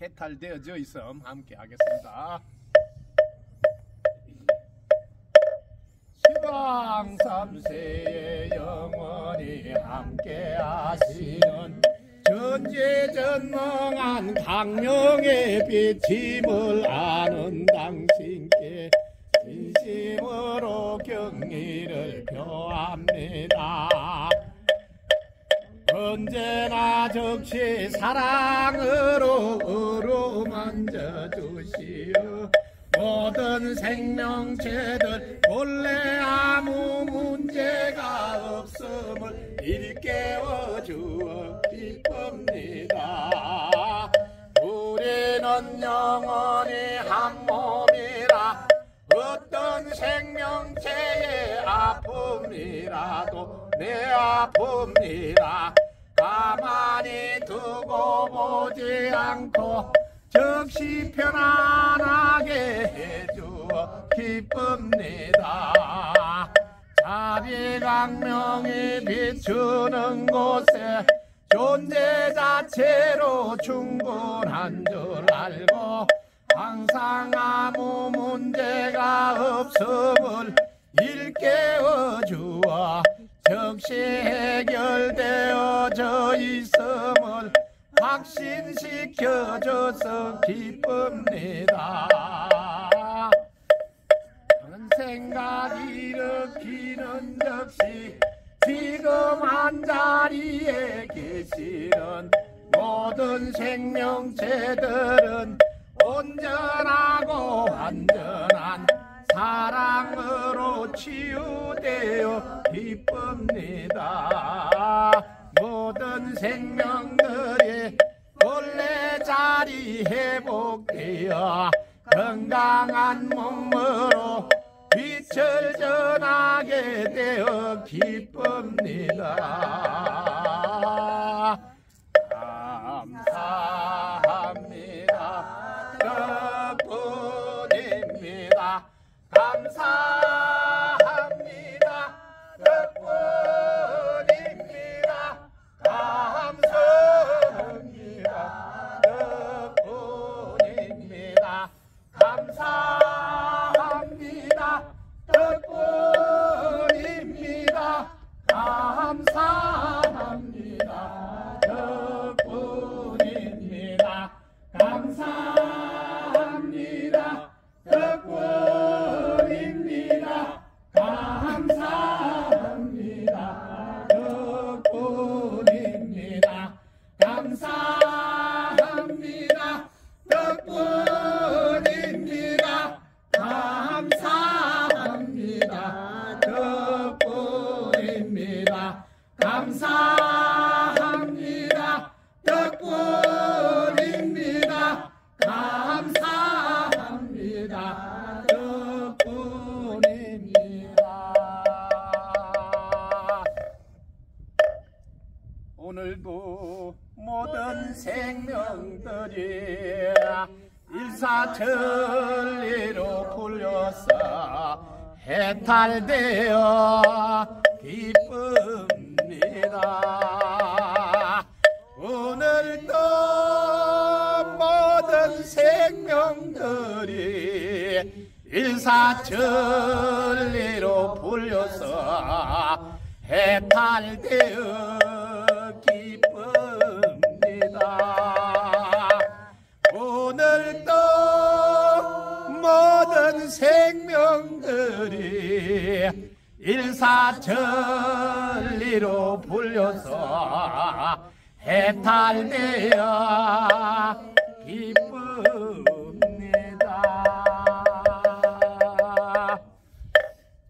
해탈되어져 있음 함께 하겠습니다. 시방 삼세의 영원히 함께 하시는 전제전능한 강명의 비침을 아는 당신께 진심으로 경의를 표합니다. 언제나 적시 사랑으로 어루만져 주시오. 모든 생명체들 본래 아무 문제가 없음을 일깨워 주어 기쁩니다. 우리는 영원히 한 몸이라 어떤 생명체의 아픔이라도 내 아픔이라 가만히 두고 보지 않고 적시 편안하게 해주어 기쁩니다. 자비 강명이 비추는 곳에 존재 자체로 충분한 줄 알고 항상 아무 문제가 없음을 일깨워 주어 즉시 해결되어져 있음을 확신시켜줘서 기쁩니다. 그런 생각 일으키는 즉시 지금 한 자리에 계시는 모든 생명체들은 온전하고 완전한 사랑으로 치유되어 기쁩니다. 모든 생명들이 본래 자리 회복되어 건강한 몸으로 빛을 전하게 되어 기쁩니다. 감사 해탈되어 기쁩니다. 오늘도 모든 생명들이 일사천리로 풀려서 해탈되어 기쁩니다. 오늘도 모든 생 명들이 일사천리로 풀려서 해탈되어 기쁩니다.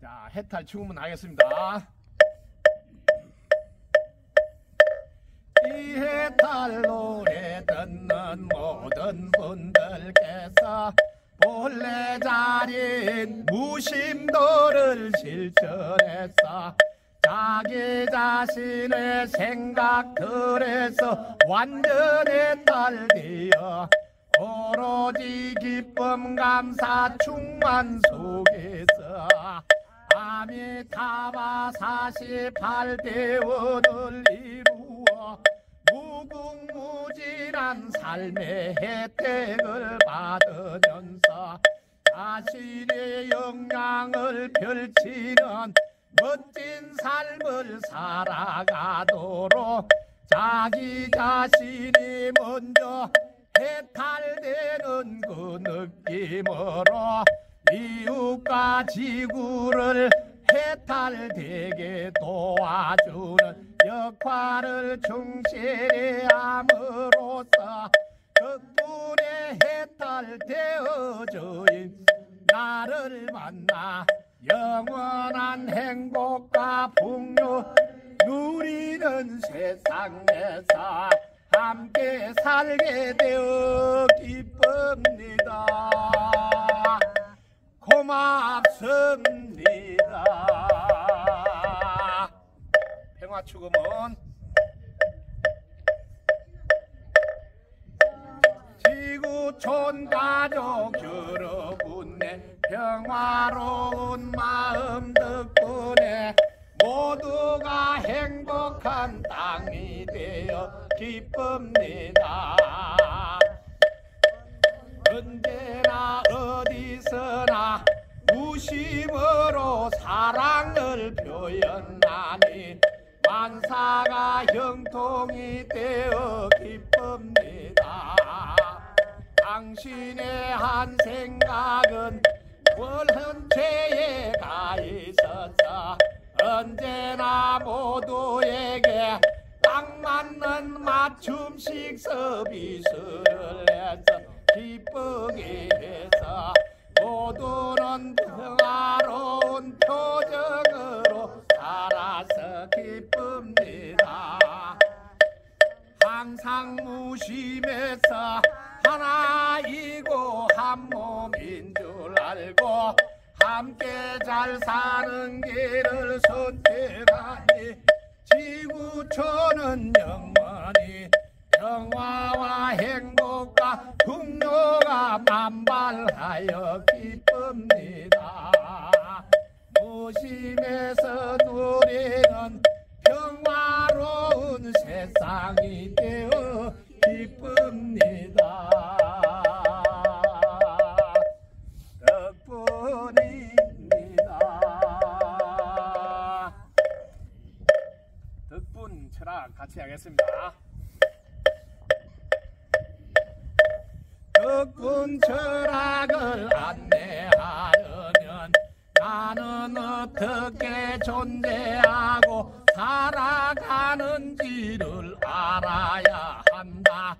자, 해탈 주문 하겠습니다. 본래 자리인 무심도를 실천해서 자기 자신의 생각들에서 완전히 딸되어 오로지 기쁨 감사 충만 속에서 아미타바 48대원을 이루어 무궁무진한 삶의 혜택을 받으면서 자신의 역량을 펼치는 멋진 삶을 살아가도록 자기 자신이 먼저 해탈되는 그 느낌으로 이웃과 지구를 해탈되게 도와주는 역할을 충실히 함으로써 덕분에 해탈 되어져인 나를 만나 영원한 행복과 풍요 누리는 세상에서 함께 살게 되어 기쁩니다. 고맙습니다. 평화축음은 지구촌 가족 여러분의 평화로운 마음 덕분에 모두가 행복한 땅이 되어 기쁩니다. 언제나 어디서나 무심으로 사랑을 표현하니 만사가 형통이 되어 기쁩니다. 당신의 한 생각은 월헌체에 가 있어서 언제나 모두에게 딱 맞는 맞춤식 서비스를 해서 기쁘게 해서 모두는 평화 무심해서 하나이고 한 몸인 줄 알고 함께 잘 사는 길을 선택하니 지구촌은 영원히 평화와 행복과 풍요가 만발하여 기쁩니다. 무심해서 누리는 평화로운 세상이 되어 기쁩니다. 덕분입니다. 덕분 철학 같이 하겠습니다. 덕분 철학을 안내하려면 나는 어떻게 존재하고 살아가는지를 알아야 한다.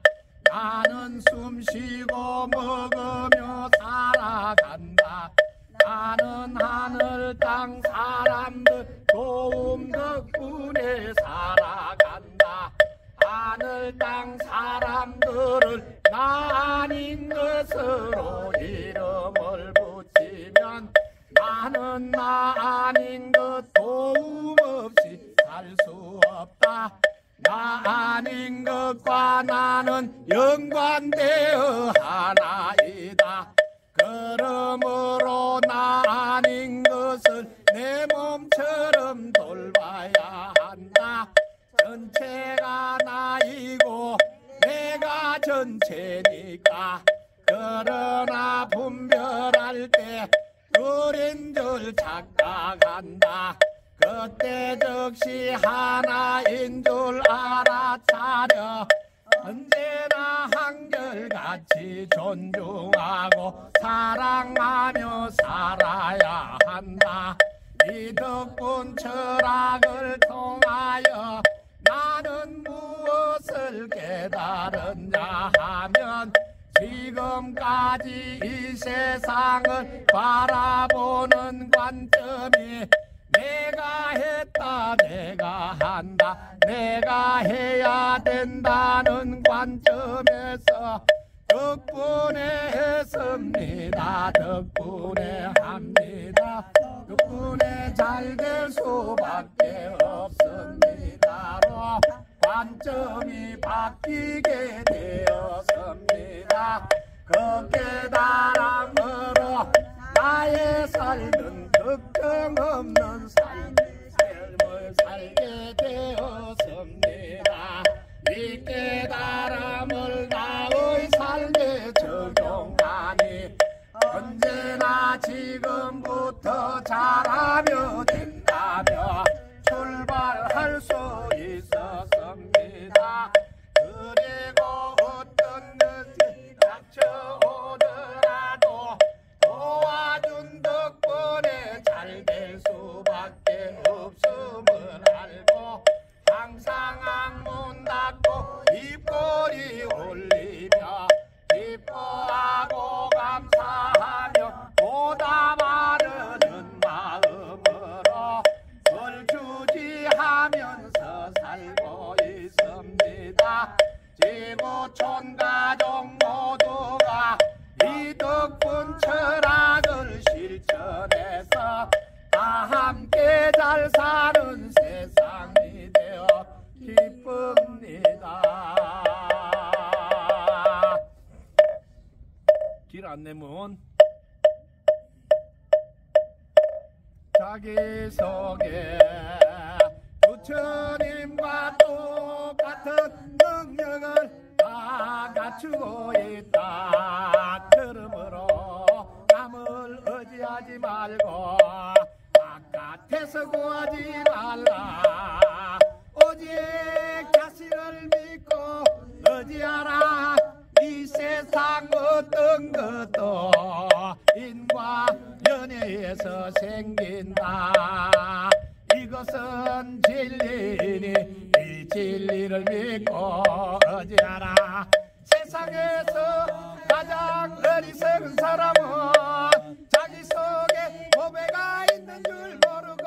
나는 숨 쉬고 먹으며 살아간다. 나는 하늘 땅 사람들 도움 덕분에 살아간다. 하늘 땅 사람들을 나 아닌 것으로 이름을 붙이면 나는 나 아닌 아닌 것과 나는 연관되어 하나이다. 그러므로 나 아닌 것을 내 몸처럼 돌봐야 한다. 전체가 나이고 내가 전체니까 그러나 분별할 때 그린 줄 착각한다. 그때 즉시 하나인 줄 알아차려 언제나 한결같이 존중하고 사랑하며 살아야 한다. 이 덕분 철학을 통하여 나는 무엇을 깨달았냐 하면 지금까지 이 세상을 바라보는 관점이 내가 했다 내가 한다 내가 해야 된다는 관점에서 덕분에 했습니다. 덕분에 합니다. 덕분에 잘 될 수밖에 없습니다로 관점이 바뀌게 되었습니다. 그 깨달음으로 나의 삶은 걱정 없는 삶을 살게 되었습니다. 이 깨달음을 나의 삶에 적용하니 언제나 지금부터 잘하며 된다며 지구촌 가족 모두가 이 덕분 철학을 실천해서 다 함께 잘 사는 세상이 되어 기쁩니다. 길 안내문 자기소개 부처님과 똑같은 능력을 다 갖추고 있다. 그러므로 남을 의지하지 말고 바깥에서 구하지 말라. 오직 자신을 믿고 의지하라. 이 세상 어떤 것도 인과 연애에서 생긴다 이것은 진리니 이 진리를 믿고 의지하라. 세상에서 가장 어리석은 사람은 자기 속에 고배가 있는 줄 모르고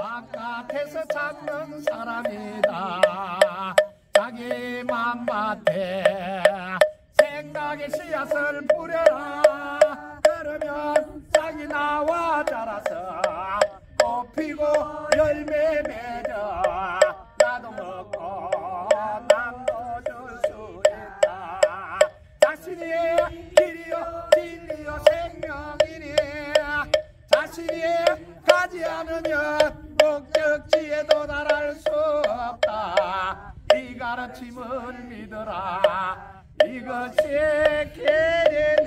바깥에서 찾는 사람이다. 자기 맘 밭에 생각의 씨앗을 뿌려라 가르침을 믿어라. 이것이 계리